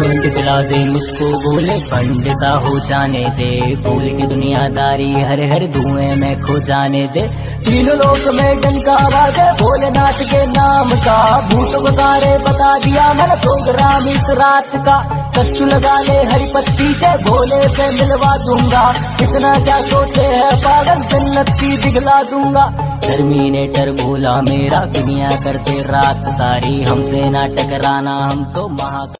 सुन पिला दे मुझको बोले, पंडिता हो जाने दे। बोल के दुनियादारी हर हर धुएँ में खो जाने दे। तीनों लोक में डंका आवाज़ है, भोलेनाथ के नाम का। भूत बगारे बता दिया मैंने प्रोग्राम इस रात का। कच्चू लगा ले हरी पत्ती से भोले से मिलवा दूँगा। कितना क्या सोचे है पागल जन्नत की दिखला दूँगा। टर्मिनेटर भोला मेरा, दुनिया करते रात। सारी हमसे ना टकराना हम तो महा